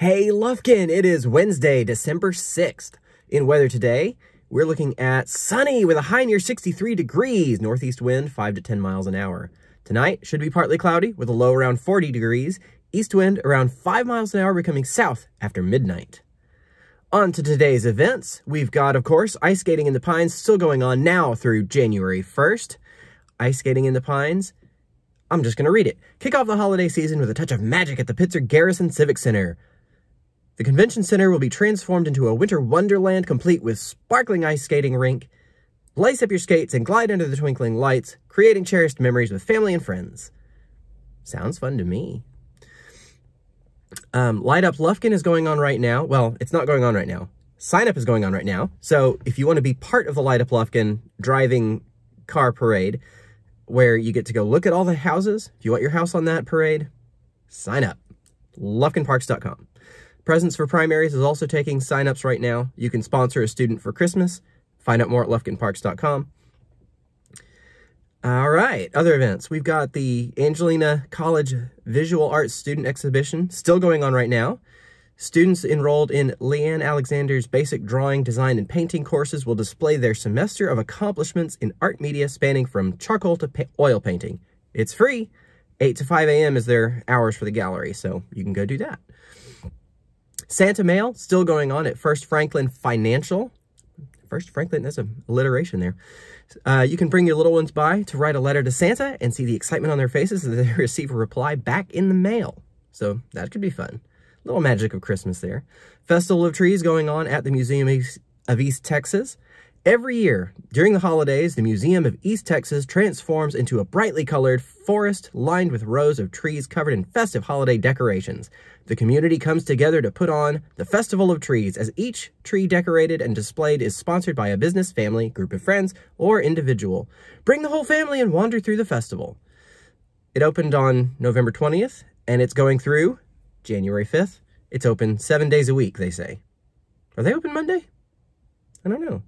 Hey Lufkin, it is Wednesday, December 6th. In weather today, we're looking at sunny with a high near 63 degrees, northeast wind 5 to 10 miles an hour. Tonight should be partly cloudy with a low around 40 degrees, east wind around 5 miles an hour becoming south after midnight. On to today's events. We've got, of course, ice skating in the Pines still going on now through January 1st. Ice skating in the Pines. I'm just going to read it. Kick off the holiday season with a touch of magic at the Pitser Garrison Civic Center. The convention center will be transformed into a winter wonderland complete with sparkling ice skating rink. Lace up your skates and glide under the twinkling lights, creating cherished memories with family and friends. Sounds fun to me. Um, Light Up Lufkin is going on right now. Well, it's not going on right now. Sign up is going on right now. So if you want to be part of the Light Up Lufkin driving car parade, where you get to go look at all the houses, if you want your house on that parade, sign up. LufkinParks.com. Presents for Primaries is also taking signups right now. You can sponsor a student for Christmas. Find out more at lufkinparks.com. All right, other events. We've got the Angelina College Visual Arts Student Exhibition still going on right now. Students enrolled in Leanne Alexander's basic drawing, design, and painting courses will display their semester of accomplishments in art media spanning from charcoal to pa oil painting. It's free. 8 to 5 a.m. is their hours for the gallery, so you can go do that. Santa Mail, still going on at First Franklin Financial. First Franklin, there's a alliteration there. Uh, you can bring your little ones by to write a letter to Santa and see the excitement on their faces as they receive a reply back in the mail. So that could be fun. Little magic of Christmas there. Festival of Trees going on at the Museum of East Texas. Every year, during the holidays, the Museum of East Texas transforms into a brightly colored forest lined with rows of trees covered in festive holiday decorations. The community comes together to put on the Festival of Trees as each tree decorated and displayed is sponsored by a business, family, group of friends, or individual. Bring the whole family and wander through the festival. It opened on November 20th, and it's going through January 5th. It's open seven days a week, they say. Are they open Monday? I don't know.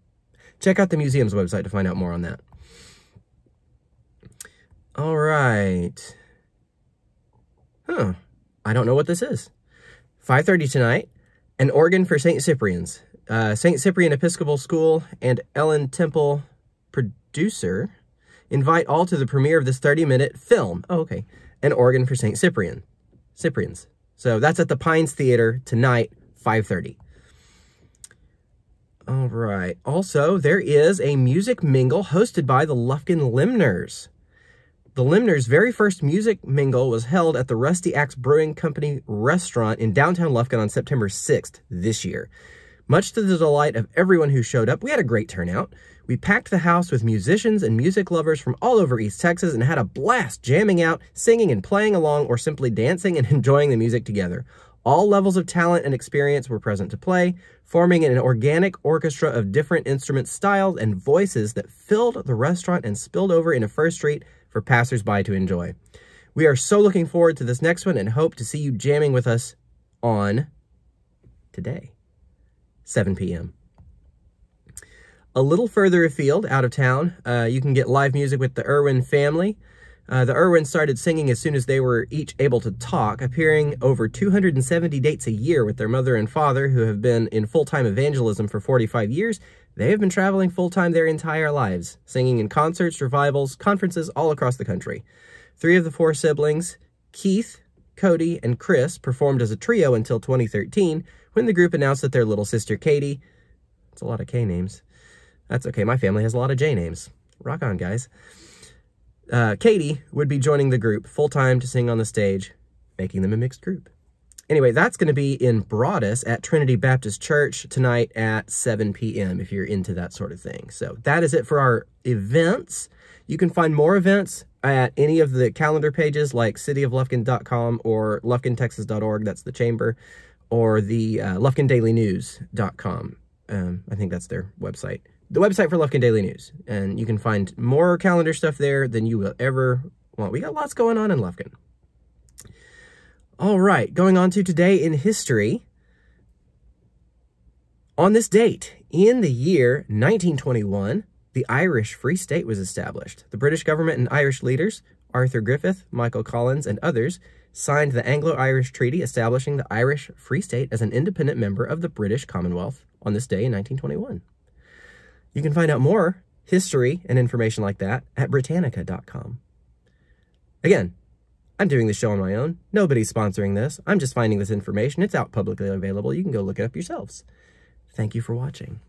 Check out the museum's website to find out more on that. All right. Huh. I don't know what this is. 5.30 tonight, an organ for St. Cyprian's. Uh, St. Cyprian Episcopal School and Ellen Temple producer invite all to the premiere of this 30-minute film. Oh, okay. An organ for St. Cyprian. Cyprian's. So that's at the Pines Theater tonight, 5.30. All right. Also, there is a music mingle hosted by the Lufkin Limners. The Limners' very first music mingle was held at the Rusty Axe Brewing Company restaurant in downtown Lufkin on September 6th this year. Much to the delight of everyone who showed up, we had a great turnout. We packed the house with musicians and music lovers from all over East Texas and had a blast jamming out, singing and playing along, or simply dancing and enjoying the music together. All levels of talent and experience were present to play, forming an organic orchestra of different instrument styles and voices that filled the restaurant and spilled over into First Street for passersby to enjoy. We are so looking forward to this next one and hope to see you jamming with us on today, 7 p.m. A little further afield, out of town, uh, you can get live music with the Irwin family. Uh, the Irwins started singing as soon as they were each able to talk, appearing over 270 dates a year with their mother and father, who have been in full-time evangelism for 45 years. They have been traveling full-time their entire lives, singing in concerts, revivals, conferences all across the country. Three of the four siblings, Keith, Cody, and Chris, performed as a trio until 2013, when the group announced that their little sister, Katie, it's a lot of K names. That's okay, my family has a lot of J names. Rock on, guys uh, Katie would be joining the group full-time to sing on the stage, making them a mixed group. Anyway, that's going to be in Broadus at Trinity Baptist Church tonight at 7 p.m. if you're into that sort of thing. So that is it for our events. You can find more events at any of the calendar pages like cityoflufkin.com or lufkintexas.org, that's the chamber, or the uh, lufkindailynews.com. Um, I think that's their website the website for Lufkin Daily News. And you can find more calendar stuff there than you will ever want. We got lots going on in Lufkin. All right, going on to today in history. On this date, in the year 1921, the Irish Free State was established. The British government and Irish leaders, Arthur Griffith, Michael Collins, and others, signed the Anglo-Irish Treaty establishing the Irish Free State as an independent member of the British Commonwealth on this day in 1921. You can find out more history and information like that at Britannica.com. Again, I'm doing the show on my own. Nobody's sponsoring this. I'm just finding this information. It's out publicly available. You can go look it up yourselves. Thank you for watching.